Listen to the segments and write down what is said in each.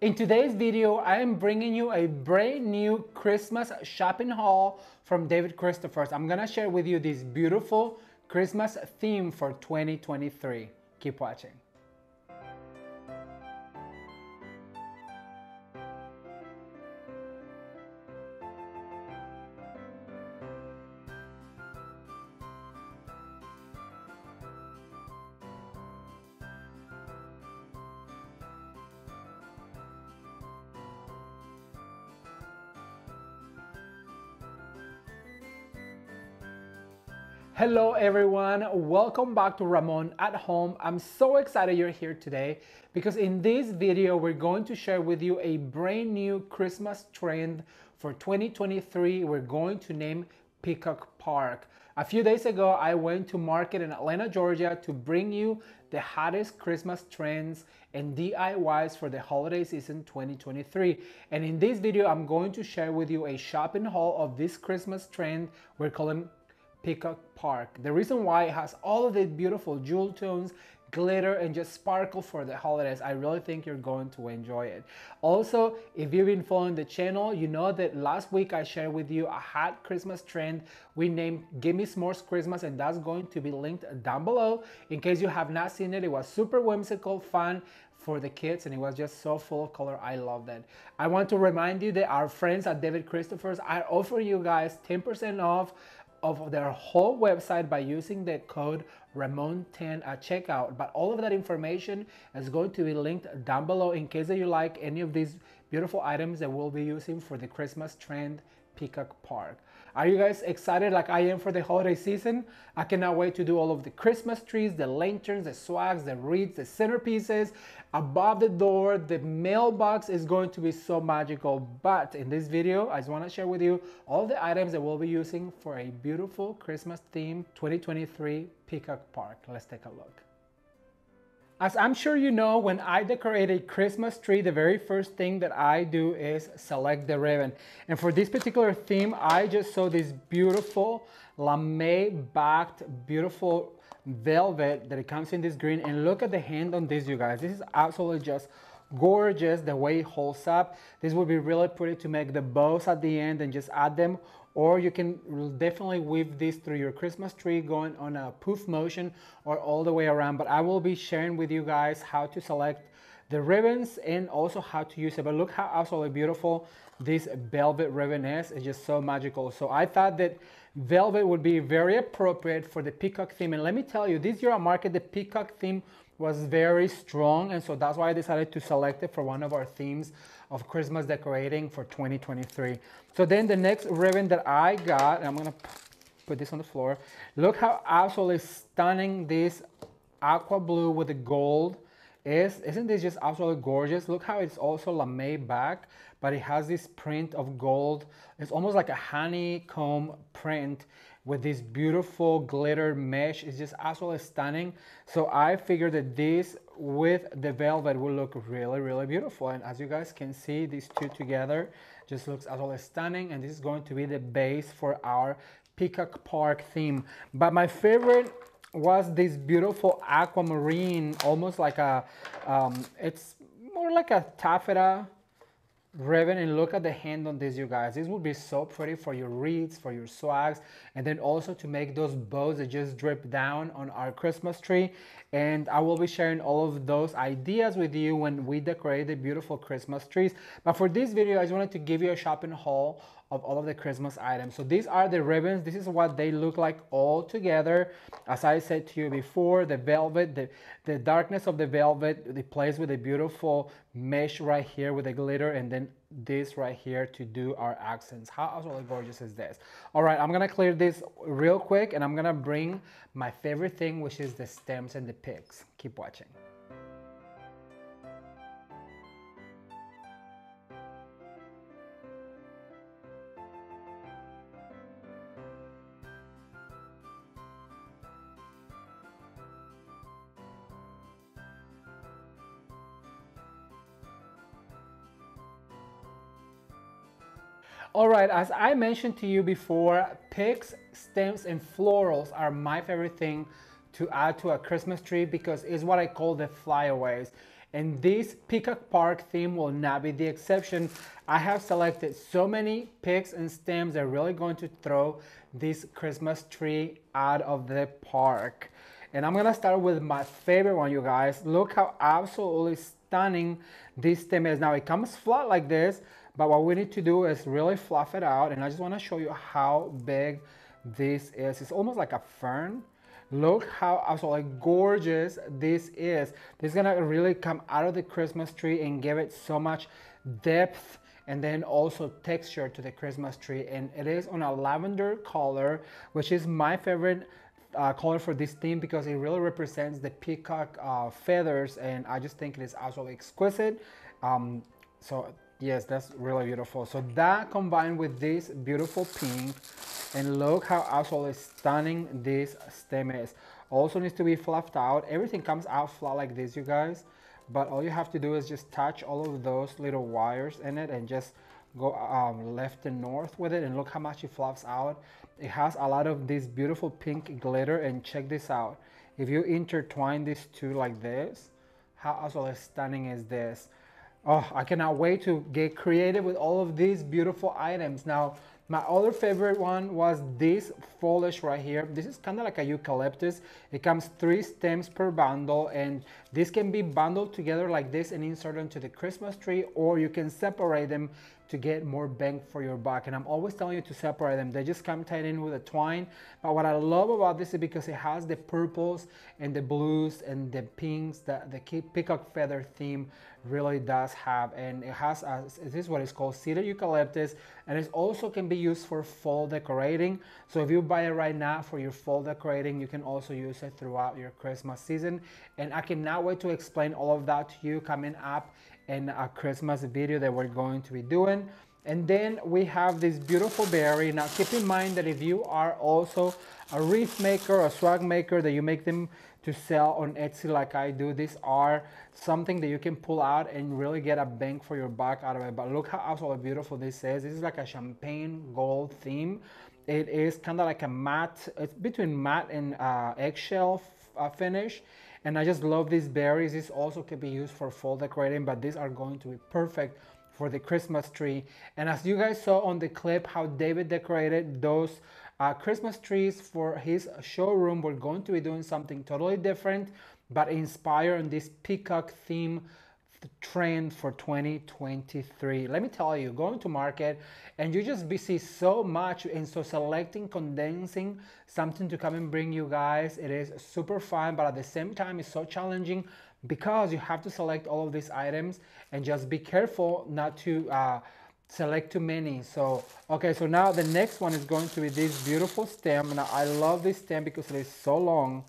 In today's video, I am bringing you a brand new Christmas shopping haul from David Christophers. I'm gonna share with you this beautiful Christmas theme for 2023. Keep watching. Hello everyone, welcome back to Ramon at Home. I'm so excited you're here today because in this video we're going to share with you a brand new Christmas trend for 2023. We're going to name Peacock Park. A few days ago I went to market in Atlanta, Georgia to bring you the hottest Christmas trends and DIYs for the holiday season 2023. And in this video I'm going to share with you a shopping haul of this Christmas trend we're calling Peacock Park. The reason why it has all of the beautiful jewel tones, glitter, and just sparkle for the holidays, I really think you're going to enjoy it. Also, if you've been following the channel, you know that last week I shared with you a hot Christmas trend we named Gimme S'mores Christmas, and that's going to be linked down below. In case you have not seen it, it was super whimsical, fun, for the kids and it was just so full of color i love that i want to remind you that our friends at david christophers are offering you guys 10% off of their whole website by using the code Ramon10 at checkout. But all of that information is going to be linked down below in case that you like any of these beautiful items that we'll be using for the Christmas trend Peacock Park. Are you guys excited like I am for the holiday season? I cannot wait to do all of the Christmas trees, the lanterns, the swags, the wreaths, the centerpieces. Above the door, the mailbox is going to be so magical. But in this video, I just want to share with you all the items that we'll be using for a beautiful Christmas theme 2023 Peacock Park. Let's take a look. As I'm sure you know, when I decorate a Christmas tree, the very first thing that I do is select the ribbon. And for this particular theme, I just saw this beautiful lame backed, beautiful velvet that it comes in this green. And look at the hand on this, you guys. This is absolutely just gorgeous the way it holds up. This would be really pretty to make the bows at the end and just add them or you can definitely weave this through your Christmas tree going on a poof motion or all the way around. But I will be sharing with you guys how to select the ribbons and also how to use it. But look how absolutely beautiful this velvet ribbon is. It's just so magical. So I thought that velvet would be very appropriate for the peacock theme. And let me tell you, this year on market, the peacock theme was very strong. And so that's why I decided to select it for one of our themes of Christmas decorating for 2023. So then the next ribbon that I got, I'm gonna put this on the floor. Look how absolutely stunning this aqua blue with the gold is. Isn't this just absolutely gorgeous? Look how it's also lame back, but it has this print of gold. It's almost like a honeycomb print with this beautiful glitter mesh. It's just absolutely stunning. So I figured that this with the velvet will look really, really beautiful. And as you guys can see, these two together just looks absolutely stunning. And this is going to be the base for our Peacock Park theme. But my favorite was this beautiful aquamarine, almost like a, um, it's more like a taffeta ribbon and look at the hand on this you guys. This would be so pretty for your wreaths for your swags and then also to make those bows that just drip down on our christmas tree. And i will be sharing all of those ideas with you when we decorate the beautiful christmas trees. But for this video i just wanted to give you a shopping haul of all of the Christmas items. So these are the ribbons. This is what they look like all together. As I said to you before, the velvet, the, the darkness of the velvet, it plays with a beautiful mesh right here with the glitter and then this right here to do our accents. How absolutely gorgeous is this? All right, I'm gonna clear this real quick and I'm gonna bring my favorite thing, which is the stems and the picks. Keep watching. All right, as I mentioned to you before, picks, stems, and florals are my favorite thing to add to a Christmas tree because it's what I call the flyaways. And this Peacock Park theme will not be the exception. I have selected so many picks and stems that are really going to throw this Christmas tree out of the park. And I'm gonna start with my favorite one, you guys. Look how absolutely stunning this stem is. Now it comes flat like this, but what we need to do is really fluff it out. And I just wanna show you how big this is. It's almost like a fern. Look how absolutely gorgeous this is. This is gonna really come out of the Christmas tree and give it so much depth and then also texture to the Christmas tree. And it is on a lavender color, which is my favorite uh, color for this theme because it really represents the peacock uh, feathers and I just think it is absolutely exquisite. Um, so yes, that's really beautiful. So that combined with this beautiful pink and look how absolutely stunning this stem is. Also needs to be fluffed out. Everything comes out flat like this, you guys. But all you have to do is just touch all of those little wires in it and just go um, left and north with it and look how much it fluffs out. It has a lot of this beautiful pink glitter and check this out. If you intertwine these two like this, how absolutely stunning is this? Oh, I cannot wait to get creative with all of these beautiful items. Now, my other favorite one was this foliage right here. This is kind of like a eucalyptus. It comes three stems per bundle and this can be bundled together like this and inserted into the Christmas tree or you can separate them to get more bang for your buck. And I'm always telling you to separate them. They just come tied in with a twine. But what I love about this is because it has the purples and the blues and the pinks that the peacock feather theme really does have. And it has, a, this is what is called cedar eucalyptus. And it also can be used for fall decorating. So if you buy it right now for your fall decorating, you can also use it throughout your Christmas season. And I cannot wait to explain all of that to you coming up in a Christmas video that we're going to be doing. And then we have this beautiful berry. Now keep in mind that if you are also a wreath maker, a swag maker, that you make them to sell on Etsy like I do, these are something that you can pull out and really get a bang for your buck out of it. But look how absolutely beautiful this is. This is like a champagne gold theme. It is kind of like a matte, it's between matte and uh, eggshell uh, finish and I just love these berries. This also can be used for fall decorating, but these are going to be perfect for the Christmas tree. And as you guys saw on the clip, how David decorated those uh, Christmas trees for his showroom, we're going to be doing something totally different, but inspired on this peacock theme trend for 2023 let me tell you going to market and you just see so much and so selecting condensing something to come and bring you guys it is super fun but at the same time it's so challenging because you have to select all of these items and just be careful not to uh, select too many so okay so now the next one is going to be this beautiful stem now i love this stem because it is so long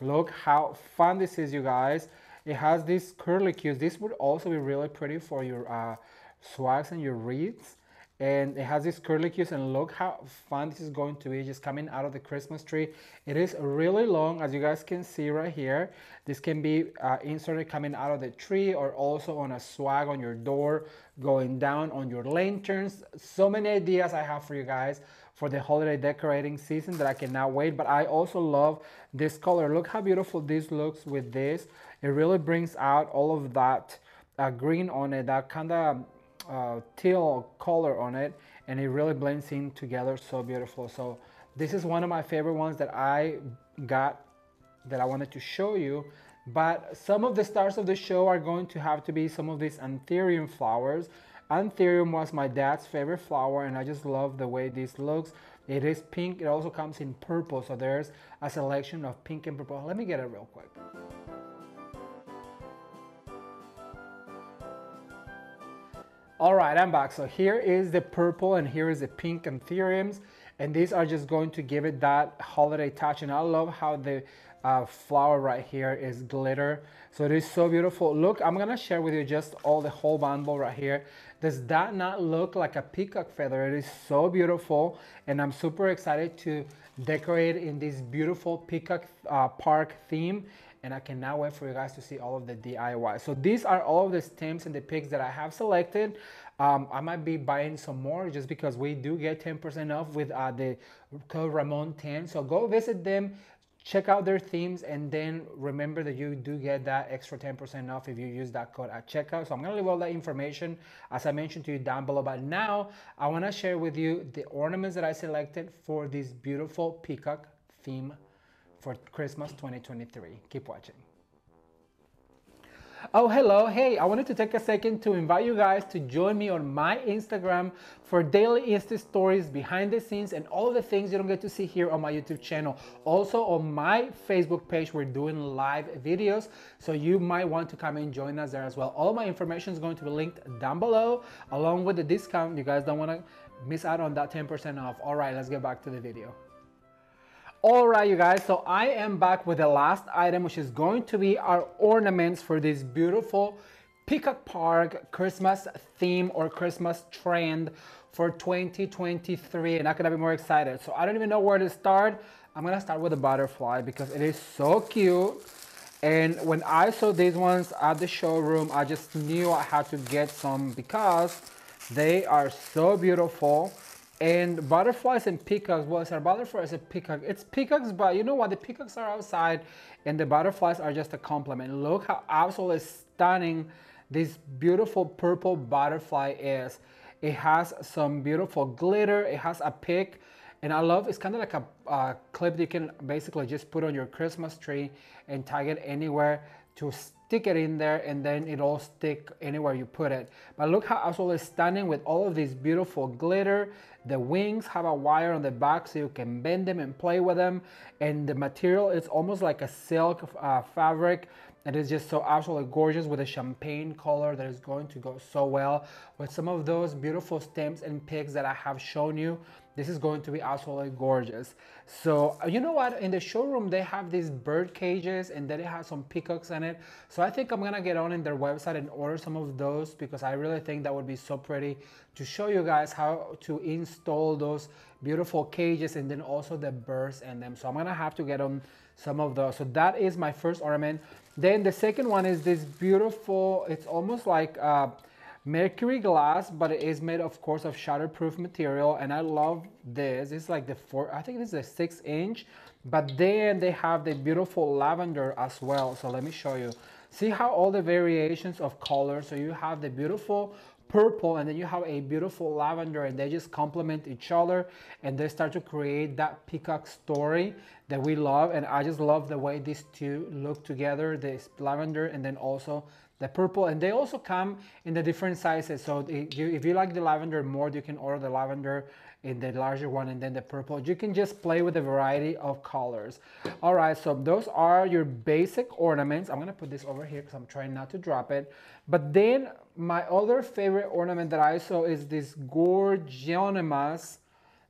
look how fun this is you guys it has these curlicues. This would also be really pretty for your uh, swags and your wreaths. And it has these curlicues and look how fun this is going to be just coming out of the Christmas tree. It is really long as you guys can see right here. This can be uh, inserted coming out of the tree or also on a swag on your door, going down on your lanterns. So many ideas I have for you guys for the holiday decorating season that I cannot wait. But I also love this color. Look how beautiful this looks with this. It really brings out all of that uh, green on it, that kind of uh, teal color on it. And it really blends in together so beautiful. So this is one of my favorite ones that I got that I wanted to show you. But some of the stars of the show are going to have to be some of these anthurium flowers. Anthurium was my dad's favorite flower and I just love the way this looks. It is pink, it also comes in purple, so there's a selection of pink and purple. Let me get it real quick. All right, I'm back. So here is the purple and here is the pink anthuriums. And these are just going to give it that holiday touch. And I love how the uh, flower right here is glitter. So it is so beautiful. Look, I'm gonna share with you just all the whole bundle right here. Does that not look like a peacock feather? It is so beautiful. And I'm super excited to decorate in this beautiful peacock uh, park theme and I cannot wait for you guys to see all of the DIY. So these are all of the stems and the picks that I have selected. Um, I might be buying some more just because we do get 10% off with uh, the code Ramon 10. So go visit them, check out their themes and then remember that you do get that extra 10% off if you use that code at checkout. So I'm gonna leave all that information as I mentioned to you down below. But now I wanna share with you the ornaments that I selected for this beautiful peacock theme for Christmas 2023. Keep watching. Oh, hello. Hey, I wanted to take a second to invite you guys to join me on my Instagram for daily Insta stories, behind the scenes, and all the things you don't get to see here on my YouTube channel. Also, on my Facebook page, we're doing live videos, so you might want to come and join us there as well. All my information is going to be linked down below, along with the discount. You guys don't want to miss out on that 10% off. All right, let's get back to the video. All right, you guys, so I am back with the last item, which is going to be our ornaments for this beautiful Peacock Park Christmas theme or Christmas trend for 2023. And I could be more excited. So I don't even know where to start. I'm gonna start with the butterfly because it is so cute. And when I saw these ones at the showroom, I just knew I had to get some because they are so beautiful. And butterflies and peacocks, well, it's a butterfly, it's a peacock. It's peacocks, but you know what? The peacocks are outside and the butterflies are just a complement. Look how absolutely stunning this beautiful purple butterfly is. It has some beautiful glitter. It has a pick. And I love, it's kind of like a, a clip that you can basically just put on your Christmas tree and tag it anywhere to stick it in there and then it'll stick anywhere you put it. But look how absolutely stunning with all of this beautiful glitter. The wings have a wire on the back so you can bend them and play with them. And the material is almost like a silk uh, fabric. It is just so absolutely gorgeous with a champagne color that is going to go so well with some of those beautiful stems and picks that I have shown you. This is going to be absolutely gorgeous. So uh, you know what? In the showroom, they have these bird cages and then it has some peacocks in it. So I think I'm gonna get on in their website and order some of those because I really think that would be so pretty to show you guys how to install those beautiful cages and then also the birds in them. So I'm gonna have to get on some of those. So that is my first ornament. Then the second one is this beautiful, it's almost like uh, mercury glass but it is made of course of shatterproof material and i love this. It's like the four i think this is a six inch but then they have the beautiful lavender as well. So let me show you. See how all the variations of color so you have the beautiful purple and then you have a beautiful lavender and they just complement each other and they start to create that peacock story that we love and i just love the way these two look together this lavender and then also the purple and they also come in the different sizes. So if you, if you like the lavender more you can order the lavender in the larger one and then the purple. You can just play with a variety of colors. All right so those are your basic ornaments. I'm gonna put this over here because i'm trying not to drop it. But then my other favorite ornament that i saw is this gorgionimus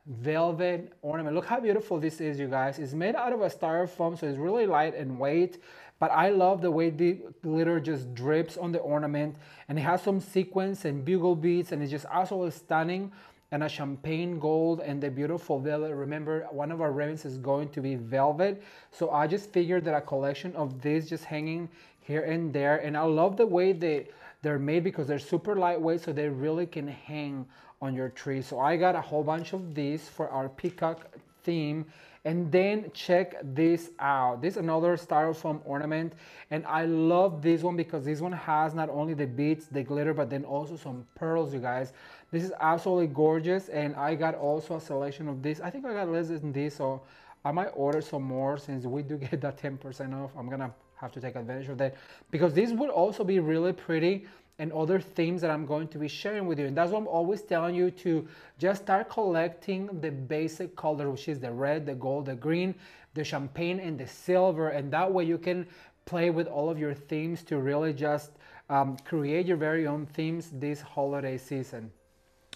velvet ornament. Look how beautiful this is you guys. It's made out of a styrofoam so it's really light and weight but I love the way the glitter just drips on the ornament and it has some sequins and bugle beads and it's just absolutely stunning and a champagne gold and the beautiful velvet. Remember, one of our ribbons is going to be velvet. So I just figured that a collection of these just hanging here and there. And I love the way they, they're made because they're super lightweight so they really can hang on your tree. So I got a whole bunch of these for our peacock theme and then check this out. This is another styrofoam ornament and i love this one because this one has not only the beads the glitter but then also some pearls you guys. This is absolutely gorgeous and i got also a selection of this. I think i got less than this so i might order some more since we do get that 10 percent off. I'm gonna have to take advantage of that because this would also be really pretty and other themes that I'm going to be sharing with you. And that's what I'm always telling you to just start collecting the basic color, which is the red, the gold, the green, the champagne, and the silver. And that way you can play with all of your themes to really just um, create your very own themes this holiday season.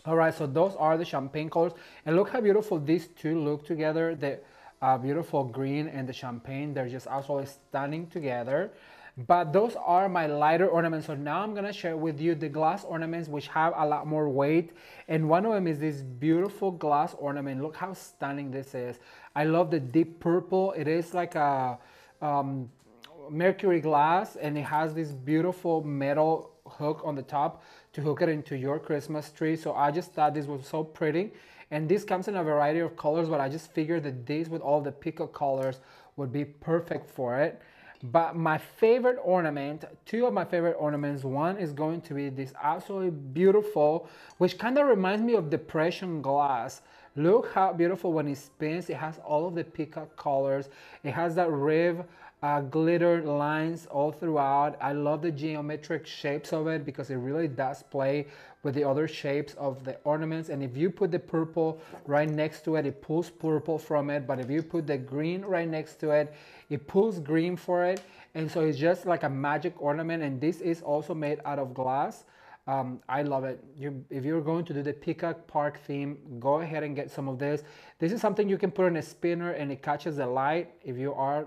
All right, so those are the champagne colors. And look how beautiful these two look together. The uh, beautiful green and the champagne, they're just absolutely stunning together but those are my lighter ornaments. So now i'm to share with you the glass ornaments which have a lot more weight. And one of them is this beautiful glass ornament. Look how stunning this is. I love the deep purple. It is like a um, mercury glass and it has this beautiful metal hook on the top to hook it into your christmas tree. So i just thought this was so pretty. And this comes in a variety of colors but i just figured that this with all the peacock colors would be perfect for it. But my favorite ornament, two of my favorite ornaments, one is going to be this absolutely beautiful, which kind of reminds me of depression glass. Look how beautiful when it spins. It has all of the peacock colors. It has that riv uh, glitter lines all throughout. I love the geometric shapes of it because it really does play with the other shapes of the ornaments. And if you put the purple right next to it, it pulls purple from it. But if you put the green right next to it, it pulls green for it. And so it's just like a magic ornament. And this is also made out of glass. Um, I love it. You, if you're going to do the Peacock Park theme, go ahead and get some of this. This is something you can put in a spinner and it catches the light. If you are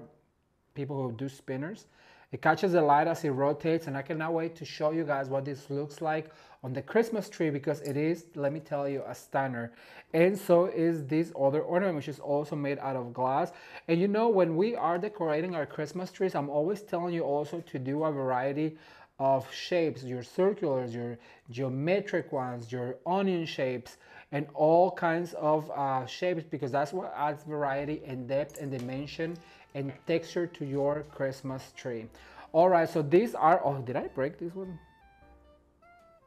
people who do spinners. It catches the light as it rotates and I cannot wait to show you guys what this looks like on the Christmas tree because it is, let me tell you, a stunner. And so is this other ornament which is also made out of glass. And you know, when we are decorating our Christmas trees, I'm always telling you also to do a variety of shapes, your circulars, your geometric ones, your onion shapes, and all kinds of uh, shapes because that's what adds variety and depth and dimension and texture to your Christmas tree. All right, so these are, oh, did I break this one?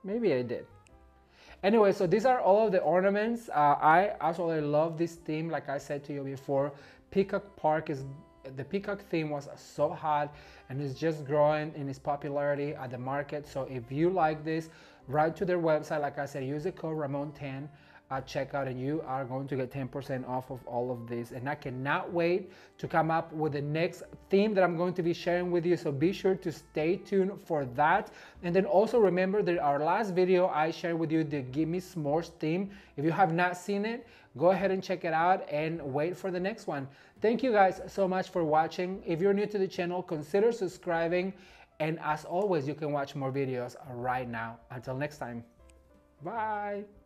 Maybe I did. Anyway, so these are all of the ornaments. Uh, I absolutely love this theme. Like I said to you before, Peacock Park is, the Peacock theme was so hot and it's just growing in its popularity at the market. So if you like this, write to their website. Like I said, use the code Ramon10 at checkout and you are going to get 10% off of all of this. And I cannot wait to come up with the next theme that I'm going to be sharing with you. So be sure to stay tuned for that. And then also remember that our last video I shared with you the Gimme S'mores theme. If you have not seen it, go ahead and check it out and wait for the next one. Thank you guys so much for watching. If you're new to the channel, consider subscribing. And as always, you can watch more videos right now. Until next time, bye.